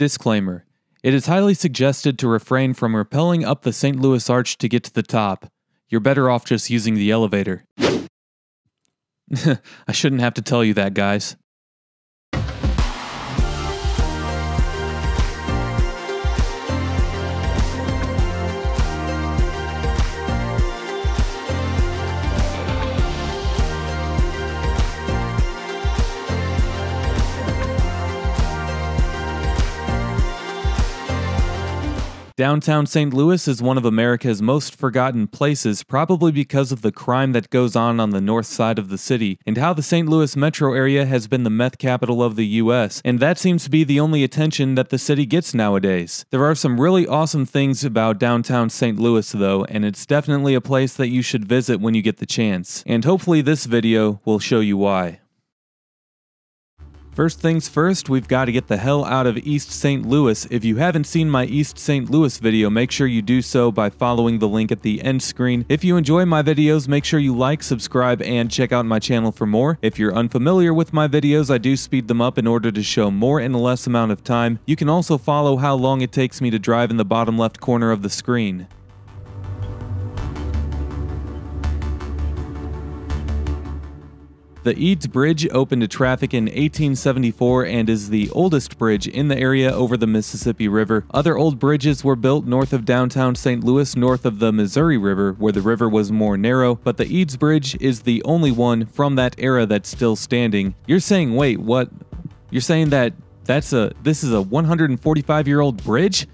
Disclaimer It is highly suggested to refrain from rappelling up the St. Louis Arch to get to the top. You're better off just using the elevator. I shouldn't have to tell you that, guys. Downtown St. Louis is one of America's most forgotten places, probably because of the crime that goes on on the north side of the city, and how the St. Louis metro area has been the meth capital of the U.S., and that seems to be the only attention that the city gets nowadays. There are some really awesome things about downtown St. Louis, though, and it's definitely a place that you should visit when you get the chance. And hopefully, this video will show you why. First things first, we've got to get the hell out of East St. Louis. If you haven't seen my East St. Louis video, make sure you do so by following the link at the end screen. If you enjoy my videos, make sure you like, subscribe, and check out my channel for more. If you're unfamiliar with my videos, I do speed them up in order to show more in a less amount of time. You can also follow how long it takes me to drive in the bottom left corner of the screen. The Eads Bridge opened to traffic in 1874 and is the oldest bridge in the area over the Mississippi River. Other old bridges were built north of downtown St. Louis, north of the Missouri River, where the river was more narrow, but the Eads Bridge is the only one from that era that's still standing. You're saying, wait, what? You're saying that that's a this is a 145 year old bridge?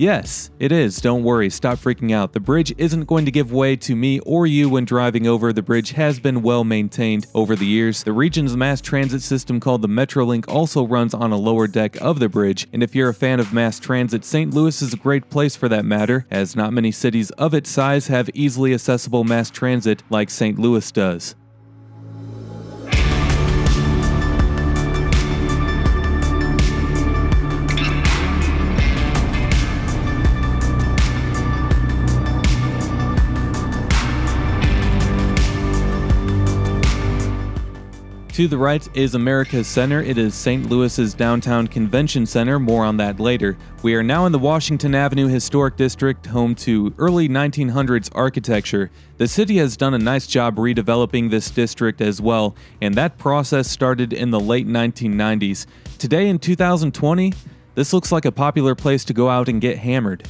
Yes, it is. Don't worry. Stop freaking out. The bridge isn't going to give way to me or you when driving over. The bridge has been well maintained over the years. The region's mass transit system called the Metrolink also runs on a lower deck of the bridge. And if you're a fan of mass transit, St. Louis is a great place for that matter, as not many cities of its size have easily accessible mass transit like St. Louis does. To the right is America's Center. It is St. Louis's downtown convention center. More on that later. We are now in the Washington Avenue Historic District, home to early 1900s architecture. The city has done a nice job redeveloping this district as well, and that process started in the late 1990s. Today in 2020, this looks like a popular place to go out and get hammered.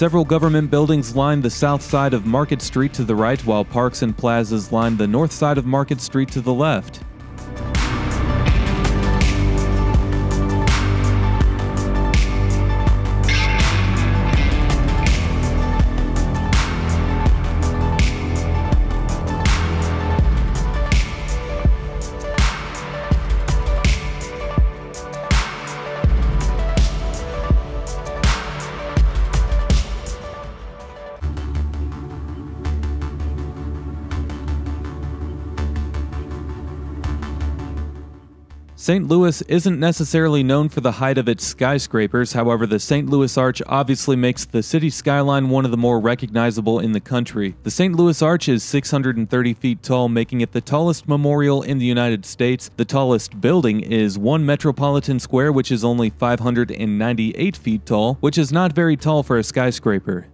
Several government buildings line the south side of Market Street to the right, while parks and plazas line the north side of Market Street to the left. St. Louis isn't necessarily known for the height of its skyscrapers, however, the St. Louis Arch obviously makes the city skyline one of the more recognizable in the country. The St. Louis Arch is 630 feet tall, making it the tallest memorial in the United States. The tallest building is one Metropolitan Square, which is only 598 feet tall, which is not very tall for a skyscraper.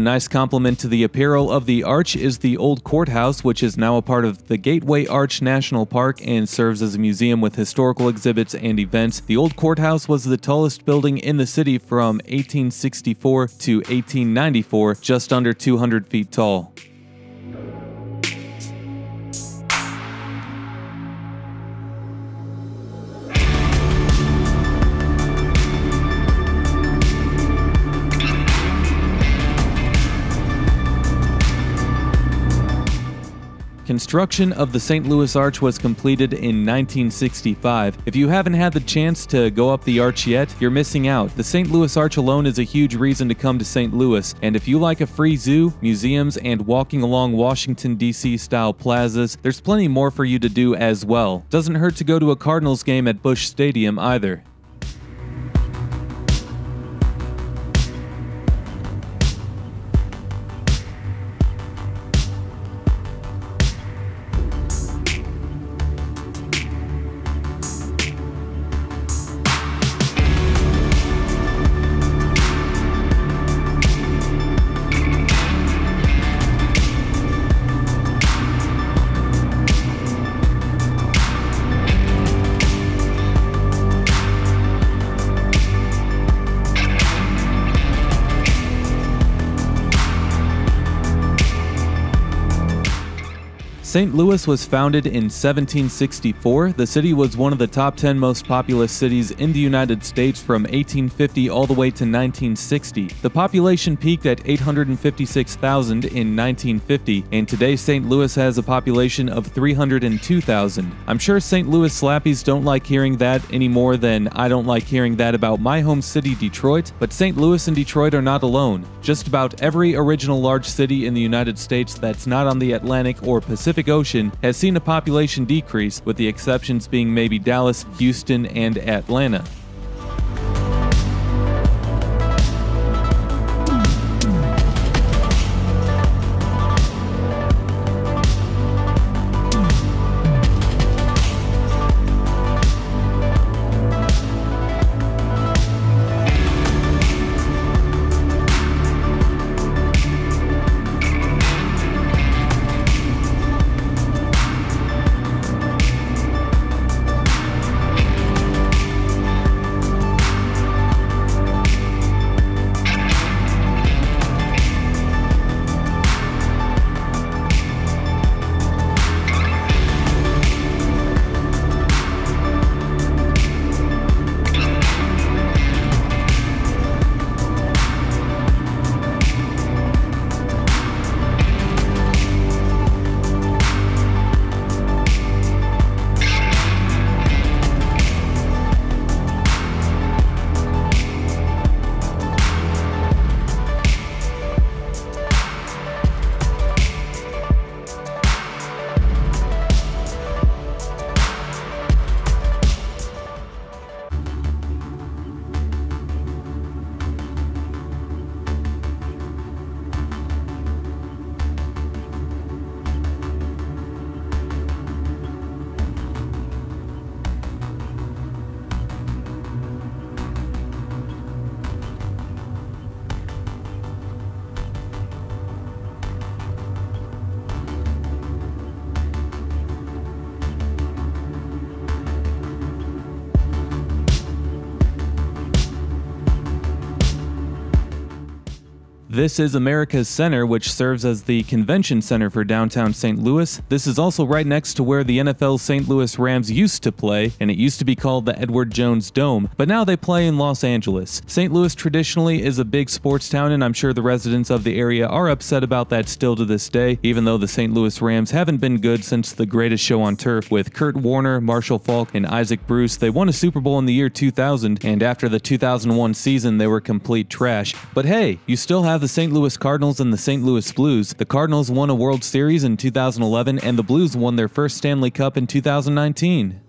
A nice complement to the apparel of the arch is the old courthouse, which is now a part of the Gateway Arch National Park and serves as a museum with historical exhibits and events. The old courthouse was the tallest building in the city from 1864 to 1894, just under 200 feet tall. Construction of the St. Louis Arch was completed in 1965. If you haven't had the chance to go up the arch yet, you're missing out. The St. Louis Arch alone is a huge reason to come to St. Louis, and if you like a free zoo, museums, and walking along Washington, D.C. style plazas, there's plenty more for you to do as well. Doesn't hurt to go to a Cardinals game at Busch Stadium either. St. Louis was founded in 1764. The city was one of the top 10 most populous cities in the United States from 1850 all the way to 1960. The population peaked at 856,000 in 1950, and today St. Louis has a population of 302,000. I'm sure St. Louis Slappies don't like hearing that any more than I don't like hearing that about my home city, Detroit, but St. Louis and Detroit are not alone. Just about every original large city in the United States that's not on the Atlantic or Pacific Pacific Ocean has seen a population decrease, with the exceptions being maybe Dallas, Houston, and Atlanta. This is America's Center, which serves as the convention center for downtown St. Louis. This is also right next to where the NFL St. Louis Rams used to play, and it used to be called the Edward Jones Dome, but now they play in Los Angeles. St. Louis traditionally is a big sports town, and I'm sure the residents of the area are upset about that still to this day, even though the St. Louis Rams haven't been good since the greatest show on turf with Kurt Warner, Marshall Faulk, and Isaac Bruce. They won a Super Bowl in the year 2000, and after the 2001 season, they were complete trash. But hey, you still have the St. Louis Cardinals and the St. Louis Blues. The Cardinals won a World Series in 2011, and the Blues won their first Stanley Cup in 2019.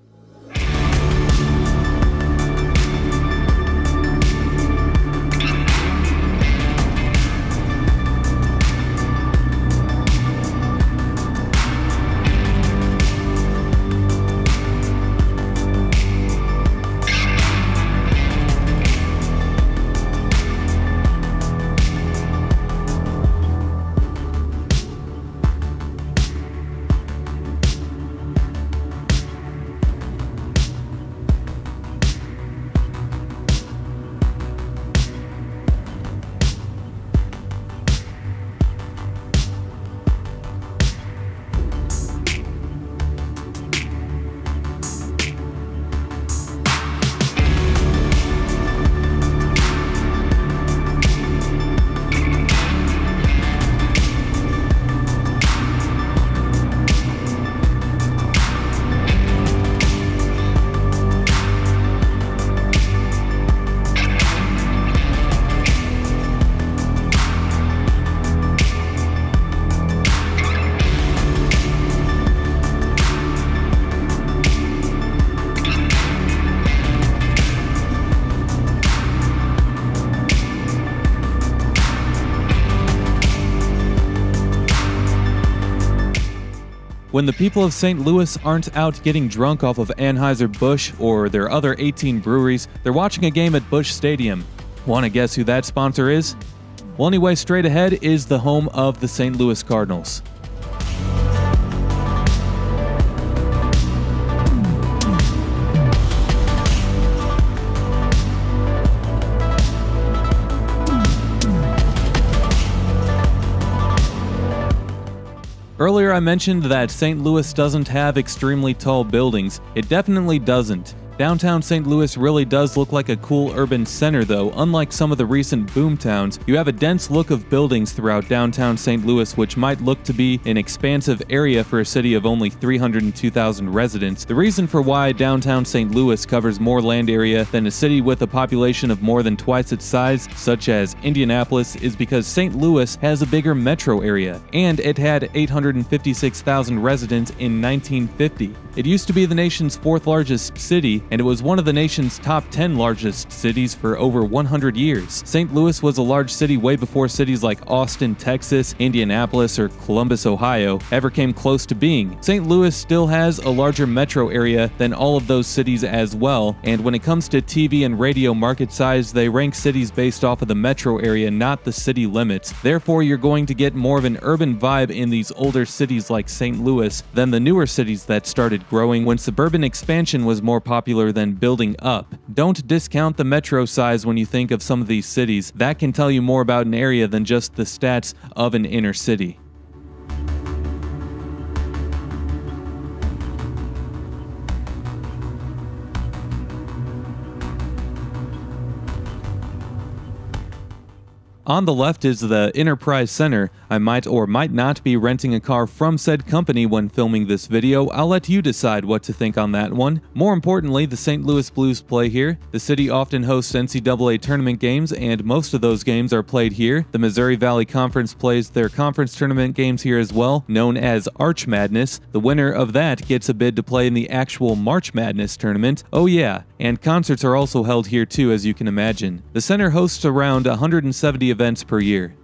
When the people of St. Louis aren't out getting drunk off of Anheuser-Busch or their other 18 breweries, they're watching a game at Busch Stadium. Want to guess who that sponsor is? Well, anyway, straight ahead is the home of the St. Louis Cardinals. Earlier I mentioned that St. Louis doesn't have extremely tall buildings. It definitely doesn't. Downtown St. Louis really does look like a cool urban center though, unlike some of the recent boom towns. You have a dense look of buildings throughout downtown St. Louis which might look to be an expansive area for a city of only 302,000 residents. The reason for why downtown St. Louis covers more land area than a city with a population of more than twice its size, such as Indianapolis, is because St. Louis has a bigger metro area, and it had 856,000 residents in 1950. It used to be the nation's fourth largest city, and it was one of the nation's top 10 largest cities for over 100 years. St. Louis was a large city way before cities like Austin, Texas, Indianapolis, or Columbus, Ohio ever came close to being. St. Louis still has a larger metro area than all of those cities as well, and when it comes to TV and radio market size, they rank cities based off of the metro area, not the city limits. Therefore, you're going to get more of an urban vibe in these older cities like St. Louis than the newer cities that started growing when suburban expansion was more popular than building up. Don't discount the metro size when you think of some of these cities. That can tell you more about an area than just the stats of an inner city. On the left is the Enterprise Center. I might or might not be renting a car from said company when filming this video. I'll let you decide what to think on that one. More importantly, the St. Louis Blues play here. The city often hosts NCAA tournament games, and most of those games are played here. The Missouri Valley Conference plays their conference tournament games here as well, known as Arch Madness. The winner of that gets a bid to play in the actual March Madness tournament. Oh yeah, and concerts are also held here too, as you can imagine. The center hosts around 170 events per year.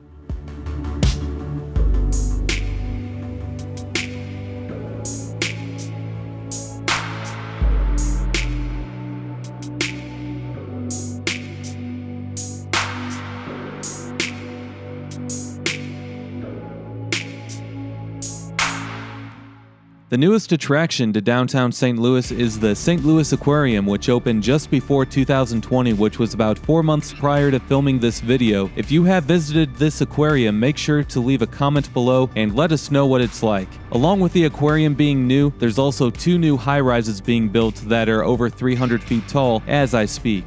The newest attraction to downtown St. Louis is the St. Louis Aquarium, which opened just before 2020, which was about four months prior to filming this video. If you have visited this aquarium, make sure to leave a comment below and let us know what it's like. Along with the aquarium being new, there's also two new high rises being built that are over 300 feet tall as I speak.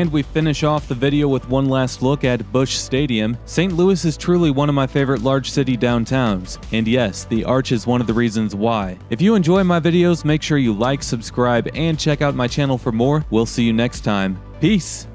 And we finish off the video with one last look at Busch Stadium. St. Louis is truly one of my favorite large city downtowns, and yes, the Arch is one of the reasons why. If you enjoy my videos, make sure you like, subscribe, and check out my channel for more. We'll see you next time. Peace!